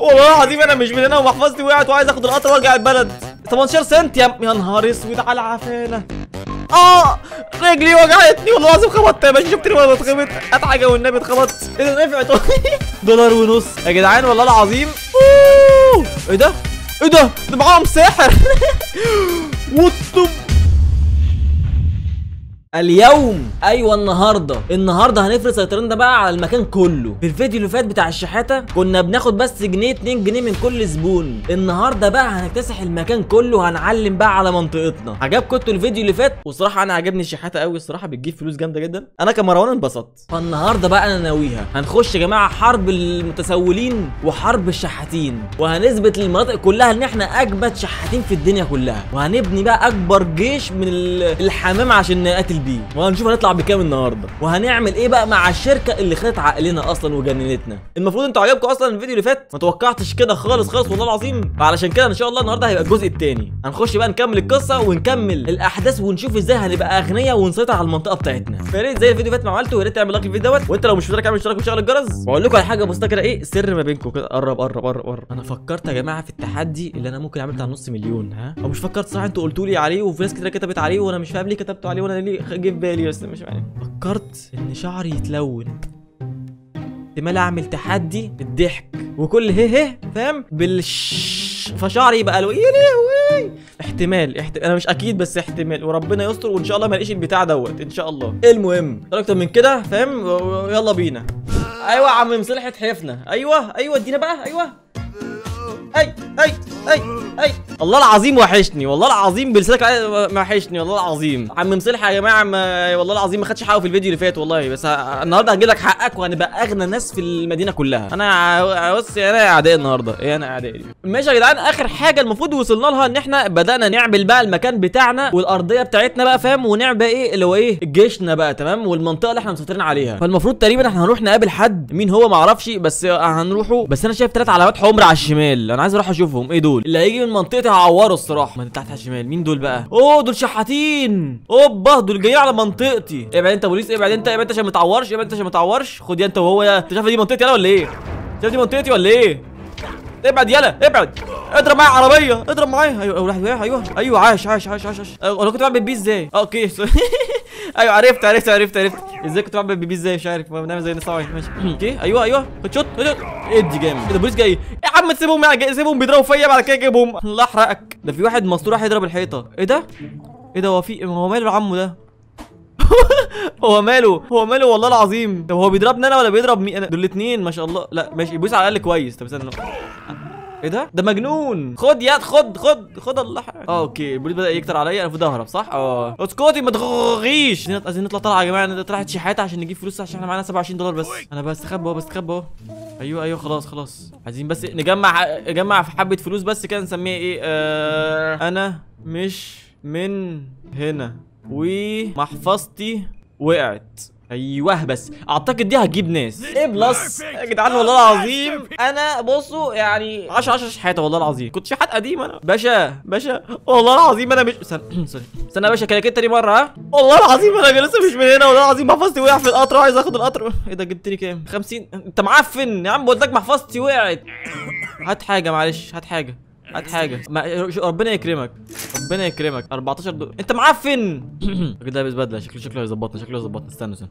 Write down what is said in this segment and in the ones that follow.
والله العظيم أنا مش من هنا ومحفظتي وقعت وعايز آخد القطر وأرجع البلد. 18 سنت يا يا نهار أسود على عفانة. آه رجلي وجعتني والله العظيم خبطت يا باشا. شفتني وأنا بتخبط هات حاجة والنبي اتخبطت إيه ده؟ نفعت دولار ونص. يا جدعان والله العظيم. أوه. إيه ده؟ إيه ده؟ ده معاهم ساحر. وات اليوم. أيوه النهارده. النهارده هنفرض سيطرتنا بقى على المكان كله. في الفيديو اللي فات بتاع الشحاتة كنا بناخد بس جنيه 2 جنيه من كل زبون. النهارده بقى هنكتسح المكان كله وهنعلم بقى على منطقتنا. عجبكم أنتوا الفيديو اللي فات؟ وصراحة أنا عجبني الشحاتة قوي الصراحه بتجيب فلوس جامدة جدا. أنا كمروان انبسطت. فالنهاردة بقى أنا ناويها. هنخش يا جماعة حرب المتسولين وحرب الشحاتين. وهنثبت للمناطق كلها إن إحنا أجمد شحاتين في الدنيا كلها. وهنبني بقى أكبر جيش من ال- الحمام عشان نقاتل بيه وهنشوف هنطلع بكام النهارده. وهنعمل إيه بقى مع الشركة اللي خدت عقلنا أصلا وجننتنا؟ المفروض أنتوا عجبكم أصلا الفيديو اللي فات؟ ما توقعتش كده خالص خالص والله العظيم. فعلشان كده إن شاء الله النهارده هيبقى الجزء الثاني هنخش بقى نكمل القصة ونكمل الأحداث ونشوف إزاي هنبقى أغنياء ونسيطر على المنطقة بتاعتنا. فيا ريت زي الفيديو اللي فات ما عملته يا ريت تعمل لايك للفيديو دوت. وأنت لو مش مشترك اعمل اشتراك وشغل الجرس. واقول لكم على حاجة بسيطة كده إيه؟ سر ما بينكم كده. قرب قرب قرب قرب. أنا فكرت يا جماعة في التحدي اللي أنا ممكن اعمل بتاع نص مليون ها؟ أو مش فكرت صح؟ أنتوا قلتوا لي عليه وفي ناس كتير كتبت عليه وأنا مش فاهم ليه كتبتوا عليه وأنا ليه جه في بالي بس مش عارف. فكرت إن شعري يتلون. احتمال أعمل تحدي بالضحك. وكل هي هي فاهم؟ بالش فشعري يبقى له يا لهوي! احتمال احت... أنا مش أكيد بس احتمال. وربنا يستر وإن شاء الله ما الاقيش البتاع دوت. إن شاء الله. المهم أكتر من كده فاهم؟ يلا بينا. أيوه يا عم مصلحة حفنة أيوه أيوه ادينا بقى أيوه. اي اي اي اي والله العظيم وحشني والله العظيم بلسانك وحشني والله العظيم. عم مصلح يا جماعة ما والله العظيم ما خدش حقه في الفيديو اللي فات والله بس النهارده هجيب لك حقك وهنبقى أغنى ناس في المدينة كلها. أنا بص أنا اعداء النهارده إيه أنا اعداء دي ماشي يا جدعان آخر حاجة المفروض وصلنا لها إن إحنا بدأنا نعمل بقى المكان بتاعنا والأرضية بتاعتنا بقى فاهم؟ ونعمل إيه؟ اللي هو إيه؟ جيشنا بقى تمام؟ والمنطقة اللي إحنا مسيطرين عليها. فالمفروض تقريبا إحنا هنروح نقابل حد مين هو؟ ما أعرفش بس هنروحه. بس أنا شايف ثلاث علامات حمر على الشمال. أنا عايز أروح اشوفهم. إيه دول؟ اللي هيجي من منطقتي هعوره الصراحة. ما تحت على الشمال. مين دول بقى؟ أوه دول شحاتين. أوبا دول جايين على منطقتي. ابعد انت بوليس ابعد انت ابعد انت عشان ما تعورش ابعد انت عشان ما تعورش. خد يا انت وهو يا. انت شايف دي منطقتي أنا ولا إيه؟ شايف دي منطقتي ولا إيه؟ ابعد يلا ابعد. اضرب معايا عربية اضرب معايا. أيوه واحد واقع أيوه. أيوه عاش عاش عاش عاش عاش. أه، أنا كنت بعمل بيه إزاي؟ okay أيوه عرفت عرفت عرفت عرفت. إزاي كنت بعمل بيه إزاي؟ مش عارف. بنعمل زي طبعا ماشي. okay. أيوه أيوه. خد shoot shoot. ادي جامد. البوليس جاي. يا عم جاي- سيبهم بيضربوا فيا بعد كده جيبهم الله يحرقك. ده في واحد مسطول راح يضرب الحيطة. إيه ده؟ إيه ده؟ هو في هو ماله عمه ده؟ هو ماله؟ هو ماله والله العظيم. طب هو بيضربني أنا ولا بيضرب مين أنا؟ دول الاثنين ما شاء الله. لا ماشي. بيبص على الأقل كويس. طب استنى. إيه ده؟ ده مجنون. خد ياد خد خد خد الله. آه أوكي البوليس بدأ يكتر عليا. أنا المفروض اهرب صح؟ آه. اسكتي ما تغغيش عايزين نطلع طلعة يا جماعة. طلعت شحاتة عشان نجيب فلوس عشان إحنا معانا 27 دولار بس. أنا بستخبى اهو بستخبى اهو أيوه أيوه خلاص خلاص. عايزين بس نجمع نجمع في حبة فلوس بس كده نسميها إيه؟ آه أنا مش من هنا. ومحفظتي وقعت. أيوه بس أعتقد دي هتجيب ناس. إيه بلس. يا جدعان والله العظيم أنا بصوا يعني 10 10 شحاتة والله العظيم. كنت شحات قديم أنا. باشا باشا. والله العظيم أنا مش استنى استنى يا باشا كده تاني مرة ها؟ والله العظيم أنا لسه مش من هنا والله العظيم محفظتي وقع في القطر وعايز آخد القطر. إيه ده جبتني كام؟ 50 أنت معفن يا عم قلت لك محفظتي وقعت. هات حاجة معلش هات حاجة. هات حاجة. ما ربنا يكرمك. ربنا يكرمك. 14 دولار أنت معفن كده لابس بدلة. شكله شكله هيظبطنا. شكله هيظبطنا. استنى استنى.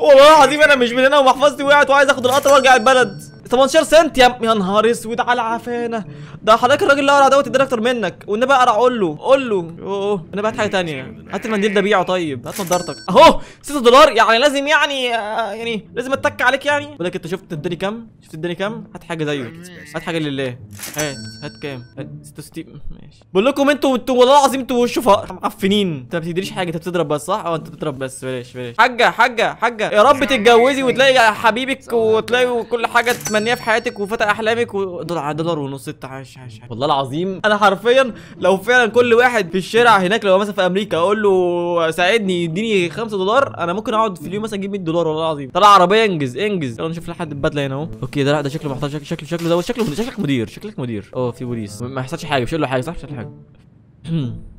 والله العظيم أنا مش من هنا ومحفظتي وقعت وعايز آخد القطر وأرجع البلد. 18 سنت يا يا نهار اسود على عفانة. ده حضرتك الراجل اللي قرع دوت اداني أكتر منك والنبي اقرع قول له قول له. أوه النبي هات حاجة تانية. هات المنديل ده بيعه طيب. هات نضارتك أهو 6 دولار. يعني لازم يعني آه، يعني لازم أتك عليك يعني. بقول لك أنت شفت اداني كام؟ شفت اداني كام؟ هات حاجة زيه. هات حاجة لله. هات هات كام؟ هات 66 ماشي. بقول لكم أنتوا أنتوا والله العظيم أنتوا شوفوا معفنين. أنت ما بتدريش حاجة أنت بتضرب بس صح؟ أه أنت بتضرب بس. بلاش بلاش. حاجة حاجة حاجة. يا رب تتجوزي وتلاقي حبيبك وتلاقي كل حاجة تتمنيها في حياتك وفتى أحلامك ودولار دولار ونص انت عايش عايش. والله العظيم. أنا حرفيا لو فعلا كل واحد في الشارع هناك لو مثلا في أمريكا أقول له ساعدني يديني 5 دولار أنا ممكن أقعد في اليوم مثلا أجيب 100 دولار والله العظيم. طلع عربية انجز انجز. يلا نشوف لحد البدله هنا أهو. okay ده لا ده شكله محتاج شكله شكله شكله ده شكله شكلك مدير شكلك مدير. آه في بوليس. ما يحصلش حاجة مش له حاجة صح؟ مش حاجة.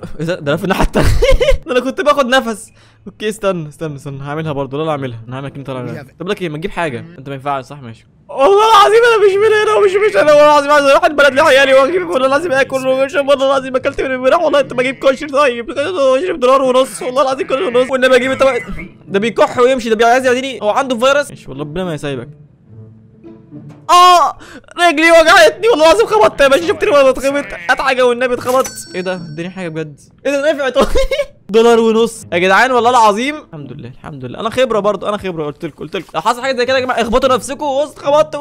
إيه ده ده في الناحية التانية. أنا كنت باخد نفس. أوكي استنى استنى استنى. هعملها برضه. لا لا اعملها أنا هعمل كده طالع طب لك إيه ما تجيب حاجة. أنت ما ينفعش صح؟ ماشي. والله العظيم أنا مش من هنا ومش مش أنا والله العظيم عايز أروح البلد لعيالي وأجيب والله العظيم آكل. واشرب والله العظيم أكلت من امبارح والله أنت بجيب كشري طيب كشري بدولار ونص. والله العظيم كشري ونص. والنبي أجيب ده بيكح ويمشي ده عايز يوديني هو عنده فيروس. مش والله ربنا ما يسيبك آه رجلي وجعتني والله العظيم خبطت يا باشا. شفتني وأنا بتخبط حاجة والنبي اتخبطت. إيه ده؟ اداني حاجة بجد. إيه ده؟ نفعت دولار ونص. يا جدعان والله العظيم. الحمد لله الحمد لله. أنا خبرة برضو أنا خبرة. قلت لكم قلت لكم. لو حصل حاجة زي كده يا جماعة اخبطوا نفسكم وسط خبطت.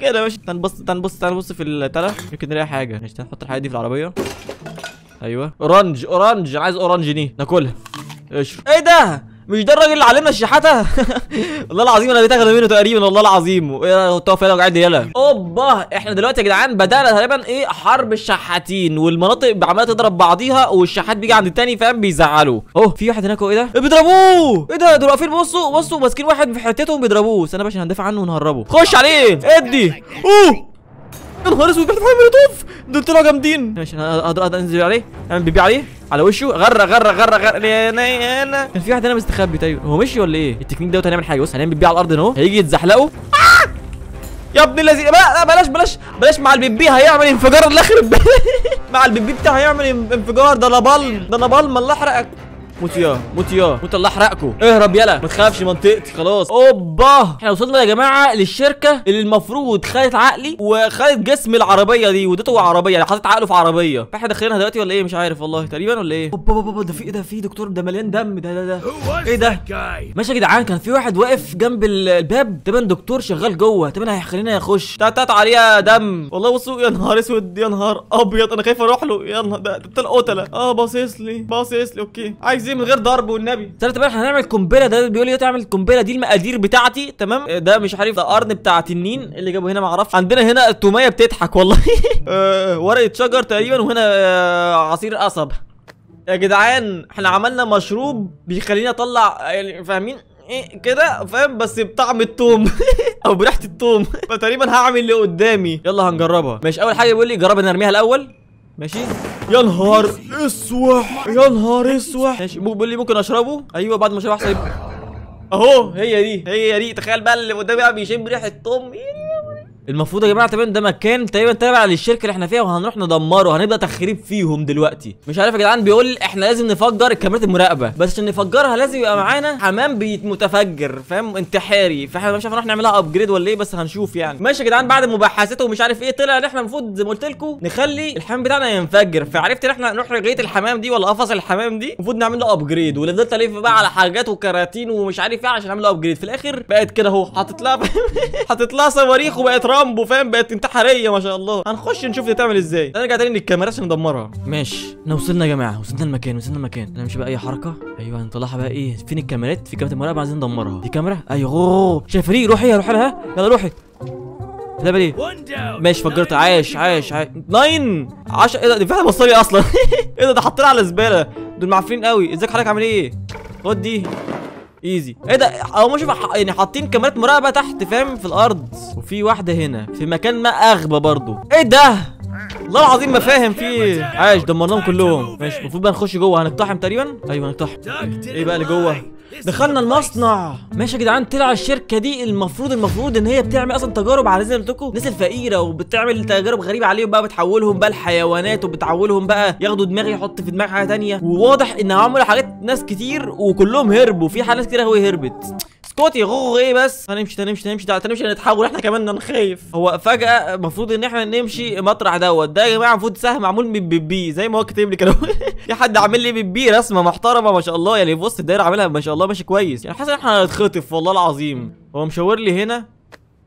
كده ماشي تعال نبص تعال نبص تعال نبص في التلف يمكن نلاقي حاجة. ماشي تعال نحط الحاجات دي في العربية. أيوه. orange أنا عايز orange دي ناكلها. اشرب إيه ده؟ مش ده الراجل اللي علمنا الشحاتة؟ والله العظيم أنا بتاخد منه تقريبا والله العظيم. تقف يلا وقاعد يلا؟ أوبا! إحنا دلوقتي يا جدعان بدأنا تقريبا إيه حرب الشحاتين والمناطق عمالة تضرب بعضيها والشحات بيجي عند التاني فاهم؟ بيزعلوا. أوه! في واحد هناك إيه ده؟ بيضربوه! إيه ده؟ دول واقفين بصوا بصوا ماسكين واحد في حتتهم بيضربوه. استنى يا باشا هندافع عنه ونهربه. خش عليه! ادي! أوه! يا نهار أسود بيحدف مولوتوف دول طلعوا جامدين. ماشي أنا أقدر أنزل عليه أعمل بيبي عليه على وشه غرة غرة غرة غرة يا نا- أنا. كان في واحد هنا مستخبي طيب هو مشي ولا إيه؟ التكنيك دوت هنعمل حاجة بص هنعمل بيبي على الأرض أهو هيجي يتزحلقوا. آه! يا ابن الذين لا لا، بلاش بلاش بلاش مع البيبي هيعمل انفجار بيت. مع البيبي بتاعه هيعمل ان- انفجار ده أنا بل ده أنا بل ما الله يحرقك. موت يا موت يا موت الله يحرقكم اهرب يلا. ما تخافش منطقتي خلاص. اوبا. إحنا وصلنا يا جماعة للشركة اللي المفروض خدت عقلي وخدت جسم العربية دي وادته عربية. يعني حاطط عقله في عربية. فاحنا داخلينها دلوقتي ولا إيه؟ مش عارف والله. تقريبا ولا إيه؟ اوبا اوبا ده في إيه ده؟ في دكتور ده مليان دم. ده ده ده. إيه ده؟ ماشي يا جدعان. كان في واحد واقف جنب ال- الباب. تقريبا دكتور شغال جوه. تقريبا هيخلينا يخش. تات تات عليها دم. والله بصوا يا نهار اسود يا نهار ابيض. أنا خايف أروح له. يا نهار ده ده القتلة. آه باصص لي باصص لي. أوكي. عايز إيه من غير ضرب والنبي. استنى طب إحنا هنعمل قنبلة. ده بيقول لي تعمل قنبلة. دي المقادير بتاعتي تمام؟ آه، ده مش عارف ده قرن بتاع تنين اللي جابه هنا ما أعرفش عندنا هنا التومية بتضحك والله. آه، ورقة شجر تقريبا وهنا آه، عصير قصب. يا جدعان إحنا عملنا مشروب بيخليني أطلع يعني فاهمين؟ إيه كده؟ فاهم؟ بس بطعم التوم. أو بريحة التوم. فتقريبا هعمل اللي قدامي. يلا هنجربها. ماشي أول حاجة بيقول لي جرب ان ارميها الأول. ماشي. يا نهار أسوح يا نهار أسوح. ماشي بيقول لي ممكن أشربه؟ أيوه بعد ما أشربه أحسن. أهو هي دي. هي دي تخيل بقى اللي قدامي بقى بيشم ريحة توم. المفروض يا جماعة تقريبا ده مكان تقريبا تابع للشركة اللي إحنا فيها وهنروح ندمره هنبدأ تخريب فيهم دلوقتي. مش عارف يا جدعان بيقول إحنا لازم نفجر الكاميرات المراقبة بس عشان نفجرها لازم يبقى معانا حمام متفجر فاهم؟ انتحاري فاحنا مش عارف نروح نعملها upgrade ولا إيه بس هنشوف يعني. ماشي يا جدعان بعد مباحثات ومش عارف إيه طلع ان إحنا المفروض زي ما قلت لكم نخلي الحمام بتاعنا ينفجر. فعرفت ان إحنا نروح لغايه الحمام دي ولا قفص الحمام دي؟ المفروض نعمل له upgrade ونفضل الف بقى على حاجات وكراتين ومش عارف إيه عشان نعمل له upgrade في الآخر بقت كده اهو حاطط لها حاطط لها صواريخ وبقت رامبو فاهم؟ بقت انتحارية ما شاء الله. هنخش نشوف دي تعمل إزاي. نرجع تاني للكاميرات عشان ندمرها. ماشي. إحنا وصلنا يا جماعة. وصلنا المكان وصلنا المكان نمشي بقى اي حركة. أيوه هنطلعها بقى إيه؟ فين الكاميرات؟ في كاميرات المراقبة عايزين ندمرها. دي كاميرا؟ أيوه. شايفاني روحي روحي لها. يلا روحي. ده إيه ماشي فجرت. عايش عايش عايش. ناين! 10 إيه ده؟ فعلا بصلي أصلا. إيه ده؟ ده حاطينها على زبالة. دول معفنين قوي. إزيك حضرتك عامل إيه؟ خد دي ايزي إيه ده؟ اهو شوف يعني حاطين كاميرات مراقبة تحت فاهم؟ في الأرض. وفي واحدة هنا في مكان ما أغبى برضو. إيه ده؟ والله العظيم ما فاهم في إيه. عايش دمرناهم كلهم. ماشي. المفروض بقى نخش جوه. هنقتحم تقريبا؟ أيوه هنقتحم. إيه بقى اللي جوه؟ دخلنا المصنع. ماشي يا جدعان طلع الشركة دي المفروض المفروض إن هي بتعمل أصلا تجارب على لكم الناس الفقيرة وبتعمل تجارب غريبة عليهم بقى بتحولهم بقى لحيوانات وبتحولهم بقى ياخدوا دماغ يحط في دماغ حاجة تانية. وواضح إن عملوا حاجات ناس كتير وكلهم هربوا. في حاجات كتير قوي هربت. اسكتي غو إيه بس؟ هنمشي هنمشي هنمشي تعالى نمشي. نتحول إحنا كمان أنا خايف هو فجأة المفروض إن إحنا نمشي مطرح دوت. ده يا جماعة المفروض سهم معمول من بيبي زي ما هو كاتب لي كده. في حد عامل لي بيبي رسمة محترمة ما شاء الله. يعني بص الدايرة عاملها ما شاء الله ماشي كويس. يعني حاسس إن إحنا هنتخطف والله العظيم. هو مشاور لي هنا.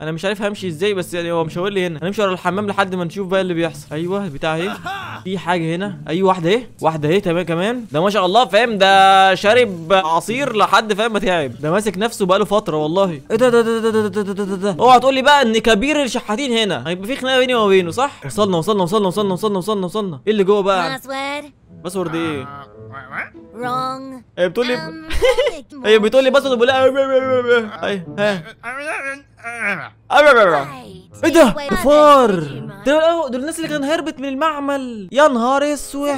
أنا مش عارف همشي إزاي بس يعني هو مشاور لي هنا. هنمشي ورا الحمام لحد ما نشوف بقى اللي بيحصل. أيوه البتاع اهي في حاجة هنا. أيوه واحدة اهي واحدة اهي تمام كمان. ده ما شاء الله فاهم؟ ده شارب عصير لحد فاهم؟ ما تعب. ده ماسك نفسه بقاله فترة والله. إيه ده ده ده ده ده ده ده ده ده. ده اوعى تقول لي بقى إن كبير الشحاتين هنا. هيبقى في خناقة بيني وما بينه صح؟ وصلنا وصلنا وصلنا وصلنا وصلنا وصلنا. وصلنا إيه اللي جوه بقى؟ password إيه wrong. هي بتقول لي هي بتقول لي password بقول لها إيه ها. إيه ده كفار دول دول الناس اللي كانت هربت من المعمل يا نهار اسوح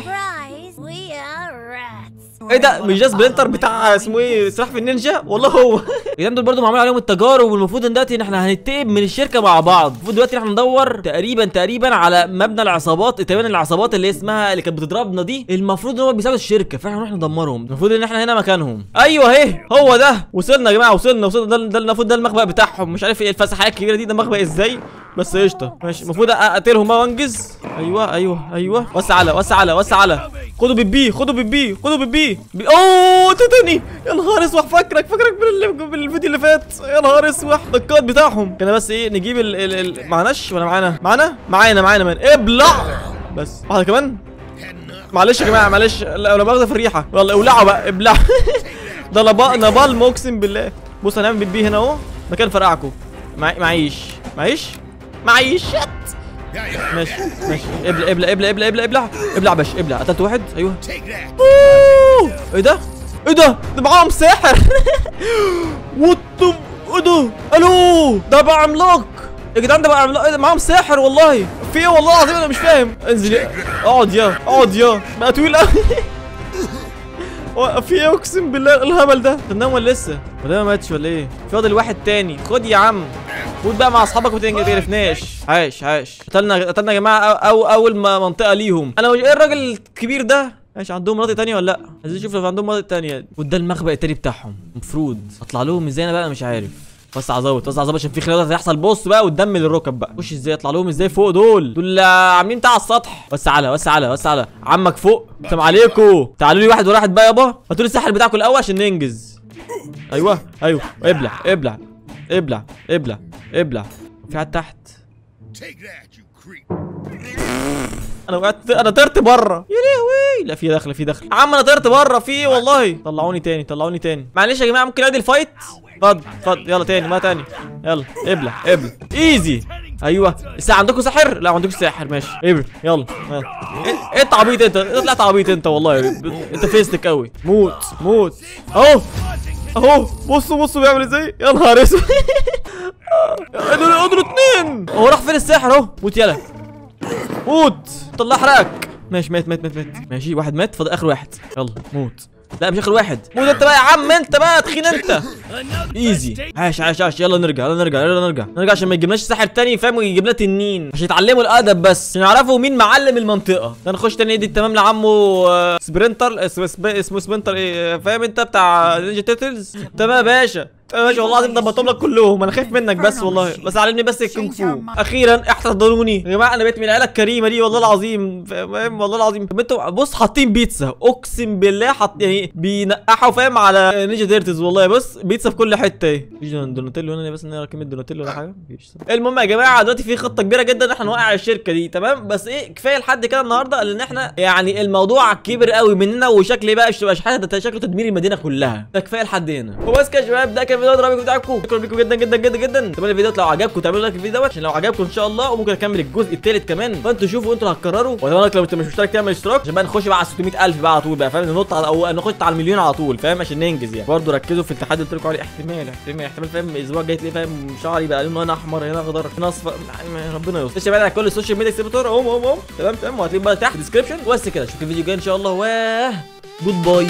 إيه ده؟ مش ده سبلنتر بتاع اسمه إيه؟ سلاحف النينجا؟ والله هو. الجدعان دول برضه معمول عليهم التجارب والمفروض إن دلوقتي إن إحنا هننتقم من الشركة مع بعض. المفروض دلوقتي إحنا ندور تقريبا تقريبا على مبنى العصابات تقريبا العصابات اللي اسمها اللي كانت بتضربنا دي المفروض إن هم بيساعدوا الشركة. فإحنا نروح ندمرهم. المفروض إن إحنا هنا مكانهم. أيوه أهي هو ده. وصلنا يا جماعة وصلنا وصلنا. ده المفروض ده المخبأ بتاعهم. مش عارف إيه الفسحة الكبيرة دي ده مخبأ إزاي؟ بس قشطة. ماشي. المفروض أقتلهم بقى وأنجز. أيوه أيوه أيوه. وسع على وسع على وسع على. خدوا بالبي خدوا بالبي خدوا بالبي بي- أوه تاني يا نهار اسود فاكرك فاكرك من, الفيديو اللي فات. يا نهار اسود ده الكود بتاعهم. كنا بس إيه نجيب ال ال ال معناش ولا معانا؟ معانا؟ معانا معانا من ابلع. بس. واحدة كمان. معلش يا جماعة معلش. لو باخدة في الريحه يلا اولعوا بقى. ابلعوا ده نبال نبال اقسم بالله. بص هنعمل بالبي هنا أهو. مكان فرقعكم معي معيش. معيش؟ معيش شت ماشي ماشي. ابلع ابلع ابلع ابلع ابلع ابلع. ابلع يا باشا ابلع. قتلت واحد؟ أيوه. أوه. إيه ده؟ إيه ده؟ ده معاهم ساحر. وات إيه ده؟ ألو! ده بقى عملاق. يا جدعان ده بقى عملاق. إيه ده؟ معاهم ساحر والله. في إيه والله العظيم؟ أنا مش فاهم. انزل اقعد يا اقعد يا. بقى طويل قوي في إيه؟ أقسم بالله الهبل ده؟ طب نام ولا لسه؟ ولا ما ماتش ولا إيه؟ فاضل واحد تاني. خد يا عم. خد بقى مع أصحابك وما تعرفناش عاش. عاش قتلنا قتلنا يا جماعة أو, أو أول ما منطقة ليهم. أنا مش إيه الراجل الكبير ده؟ ماشي عندهم مناطق تانية ولا لأ؟ عايزين نشوف لو عندهم مناطق تانية. وده المخبأ التاني بتاعهم. المفروض. أطلع لهم إزاي أنا بقى مش عارف. وسع ظابط وسع ظابط عشان في خلال هيحصل بص بقى وتدمر الركب بقى. خش إزاي؟ أطلع لهم إزاي؟ فوق دول. دول عاملين بتاع على السطح. وسع على وسع على وسع على. عمك فوق. السلام عليكم. تعالوا لي واحد وواحد بقى يابا. هاتوا لي الساحل بتاعكم الأول عشان ننجز. أيوه أيوه. ابلع ابلع ابلع ابلع. ابلع. في حد تحت. أنا وقعت أنا طرت بره يا لهوي. لا في دخل في دخل. يا عم أنا طرت بره في إيه والله. طلعوني تاني طلعوني تاني. معلش يا جماعة ممكن ادي ال fight اتفضل اتفضل. يلا تاني ما تاني. يلا ابلع ابلع. easy أيوه. الساعة عندكم ساحر؟ لا ما عندكم ساحر. ماشي. ابلع. يلا. يلا. إيه- أنت؟ عبيط انت أنت طلعت عبيط انت والله أنت فيستك قوي موت موت. أهو. اهو بصوا بصوا بيعمل إزاي يا نهار أسود. دول اتنين. هو راح فين الساحر أهو؟ موت يلا موت. طلع حرقك ماشي مات مات مات مات. ماشي واحد مات فاضل آخر واحد. يلا موت. لا مش آخر واحد. موت أنت بقى يا عم أنت بقى تخين أنت. ايزي عاش عاش عاش. يلا نرجع يلا نرجع يلا نرجع. نرجع عشان ما يجيبناش ساحر تاني فاهم؟ ويجيب لنا تنين. عشان يتعلموا الأدب بس. عشان يعرفوا مين معلم المنطقة. ده نخش تاني دي تمام لعمه آه، سبلنتر اسمه سب- اسمه سبلنتر إيه فاهم أنت؟ بتاع Ninja Turtles تمام يا باشا. باشا والله العظيم ضبطهم لك كلهم. أنا خايف منك بس والله. بس علمني بس الكونغ فو. أخيرا احتضنوني. يا جماعة أنا بقيت من العيلة الكريمة دي والله العظيم. فاهم؟ والله العظيم. أنتوا بص حاطين بيتزا. أقسم بالله حاط يعني بينقحوا فاهم؟ على Ninja Turtles والله. بص بيتزا في كل حتة. اهي مفيش دوناتيلو هنا بس نقرأ كلمة دوناتيلو ولا حاجة. مفيش المهم يا جماعة دلوقتي في خطة كبيرة جدا. ان إحنا نوقع الشركة دي تمام؟ بس إيه كفاية لحد كده النهارده لأن إحنا يعني الموضوع كبر قوي مننا وشكل بقى مش ده شكله تدمير المدينة كلها. ده كفاية لحد هنا. وبس كده يا شباب ده كان فيديو الرابط بتاعكم. شكرا لكم جدا جدا جدا جدا. اتمنى الفيديو لو عجبكم تعملوا like الفيديو دوت عشان لو عجبكم إن شاء الله. وممكن أكمل الجزء الثالث كمان. فأنتوا شوفوا أنتوا هتكرروا. وأتمنى لو أنت مش مشترك تعمل اشتراك عشان بقى نخش بقى على 600000 بقى على طول بقى فاهم؟ ننط على أو نخش على المليون على طول فاهم؟ عشان ننجز يعني. برضه ركزوا في التحدي اللي قلت لكم عليه احتمال احتمال احتمال فاهم؟ الأسبوع الجاي تلاقي فاهم؟ شعري بقى لونه هنا أحمر هنا أخضر هنا أصفر. ربنا يستر. يا شباب على كل ال social media اكسبتور اهم اهم تمام تمام. وهتلاقيهم بقى تحت ال description وبس كده اشوفكم الفيديو الجاي إن شاء الله. و goodbye